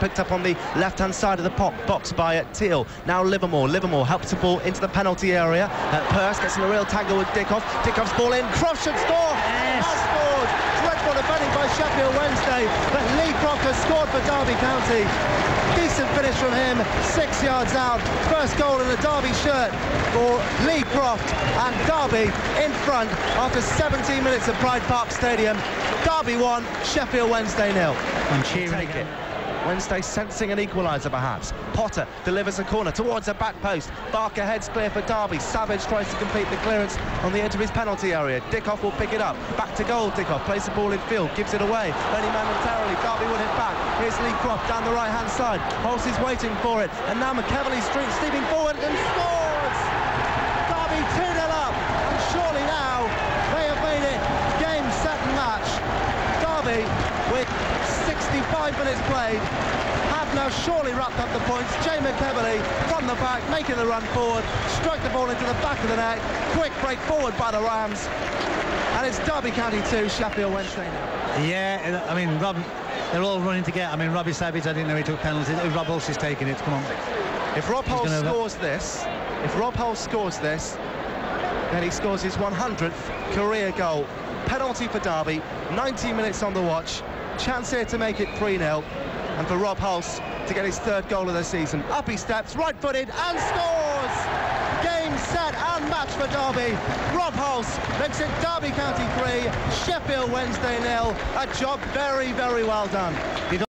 picked up on the left-hand side of the pop, box by uh, Teale. Now Livermore. Livermore helps the ball into the penalty area. Uh, Pearce gets in a real tangle with Dickov. Dickov's ball in. Croft should score. Yes. Has scored. Dreadful defending by Sheffield Wednesday. But Lee Croft has scored for Derby County. Decent finish from him. Six yards out. First goal in a Derby shirt for Lee Croft. And Derby in front after 17 minutes at Pride Park Stadium. Derby 1, Sheffield Wednesday nil. And cheering Take again. Wednesday sensing an equaliser perhaps. Potter delivers a corner towards a back post. Barker heads clear for Derby. Savage tries to complete the clearance on the edge of his penalty area. Dickov will pick it up. Back to goal, Dickov. Plays the ball in field, gives it away. Only momentarily. Derby will hit back. Here's Lee Croft down the right hand side. Holmes is waiting for it. And now McEveley streaks steaming forward and scores! Derby 2 0 up. And surely now they have made it game, set, and match. Derby with 65 minutes played have now surely wrapped up the points. Jay McEveley from the back making the run forward, strike the ball into the back of the net, quick break forward by the Rams, and it's Derby County 2, Sheffield Wednesday now. Yeah, I mean, Rob, they're all running together. I mean, Robbie Savage, I didn't know he took penalties. Rob Hulse is taking it. Come on. If Rob gonna- scores this, if Rob Hull scores this, then he scores his 100th career goal. Penalty for Derby, 90 minutes on the watch, chance here to make it 3-0, and for Rob Hulse to get his third goal of the season. Up he steps, right-footed, and scores! Game, set, and match for Derby. Rob Hulse makes it Derby County 3, Sheffield Wednesday nil. A job very, very well done.